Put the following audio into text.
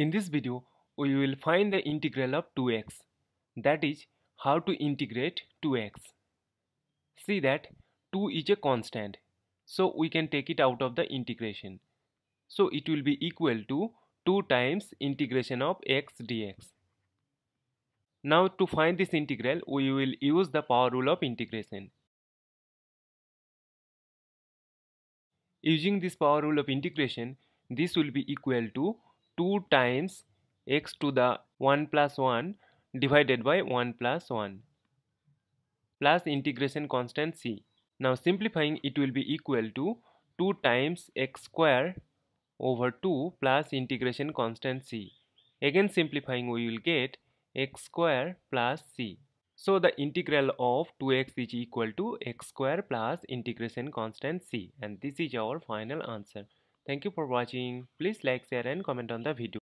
In this video, we will find the integral of 2x. That is, how to integrate 2x. See that 2 is a constant. So we can take it out of the integration. So it will be equal to 2 times integration of x dx. Now to find this integral, we will use the power rule of integration. Using this power rule of integration, this will be equal to 2 times x to the 1 plus 1 divided by 1 plus 1 plus integration constant c. Now simplifying it will be equal to 2 times x square over 2 plus integration constant c. Again simplifying we will get x square plus c. So the integral of 2x is equal to x square plus integration constant c and this is our final answer. Thank you for watching. Please like, share and comment on the video.